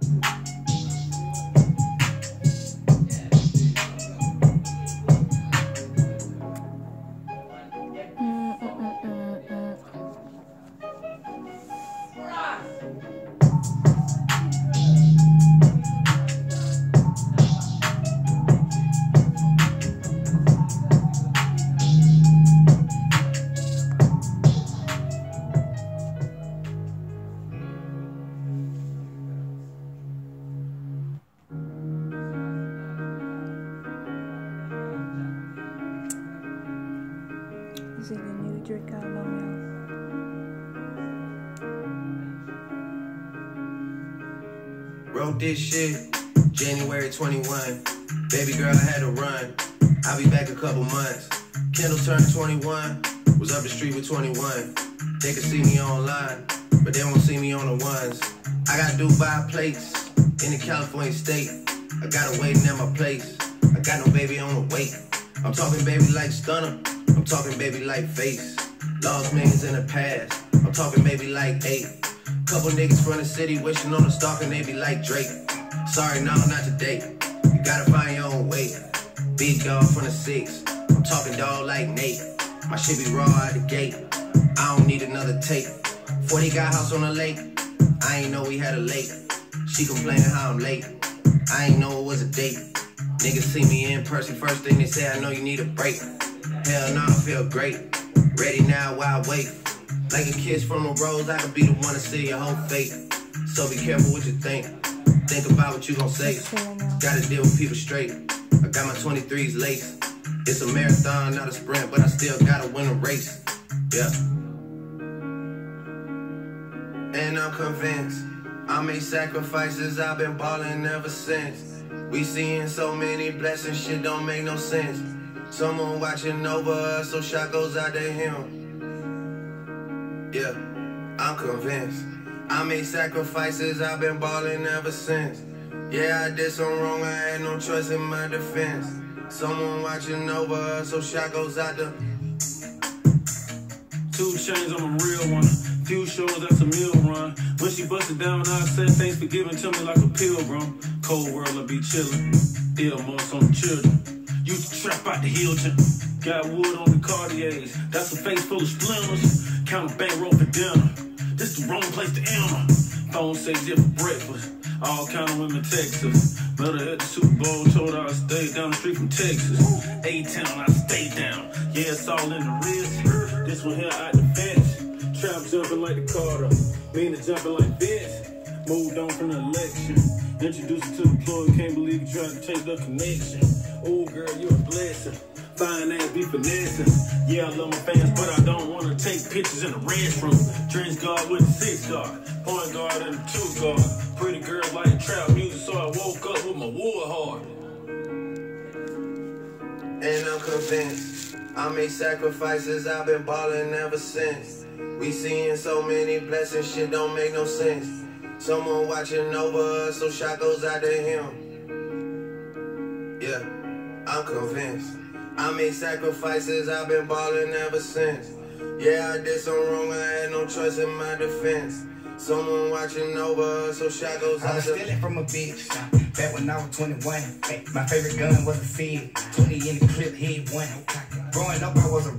This is the new Drake album, Wrote this shit January 21. Baby girl, I had to run. I'll be back a couple months. Kendall turned 21. Was up the street with 21. They can see me online, but they won't see me on the ones. I got Dubai plates in the California state. I got her waiting at my place. I got no baby on the wait. I'm talking baby like Stunna. I'm talking baby like face. Lost millions in the past. I'm talking baby like eight. Couple niggas from the city wishing on a stalker, they be like Drake. Sorry, no, not today. You gotta find your own way. Big dog from the six. I'm talking dog like Nate. My shit be raw out the gate. I don't need another tape. 40 got house on the lake. I ain't know we had a lake. She complaining how I'm late. I ain't know it was a date. Niggas see me in person, first thing they say, I know you need a break. Hell no, I feel great. Ready now while I wait. Like a kiss from a rose, I could be the one to see your whole fate. So be careful what you think. Think about what you gon' say. Gotta deal with people straight. I got my 23s late. It's a marathon, not a sprint, but I still gotta win a race. Yeah. And I'm convinced I made sacrifices, I've been ballin' ever since. We seeing so many blessings, shit don't make no sense. Someone watching over us, so shot goes out to him. Yeah, I'm convinced. I made sacrifices, I've been balling ever since. Yeah, I did some wrong, I had no choice in my defense. Someone watching over us, so shot goes out to. Two chains, I'm a real one. Few shows, that's a meal run. She busted down, I said thanks for giving to me like a pilgrim. Cold world, I be chillin'. Ill months on the children. Used to trap out the Hilton. Got wood on the Cartiers. That's a face full of splinters. Count bankroll for dinner. This the wrong place to enter. Phone say dip for breakfast. All kind of women us. Met her at the Super Bowl, told her I stayed down the street from Texas. A-Town, I stayed down. Yeah, it's all in the wrist. This one here out the fence. Trap jumping like the Carter. Mean to jumping like Vince. Moved on from the election. Introduced her to the plug. Can't believe you tried to take the connection. Oh, girl, you're a blessing. Fine ass be finessing. Yeah, I love my fans, but I don't want to take pictures in the restroom. Trench guard with a six guard. Point guard and a two guard. Pretty girl like trap music, so I woke up with my war heart. And I'm convinced I made sacrifices, I've been ballin' ever since. We seeing so many blessings, shit don't make no sense. Someone watching over us, so shot goes out to him. Yeah, I'm convinced. I made sacrifices, I've been ballin' ever since. Yeah, I did some wrong, I had no choice in my defense. Someone watching over so shot goes I was stealing from a bitch back when I was 21. Hey, My favorite gun was a Fed. 20 in the clip, head one. Growing up, I was a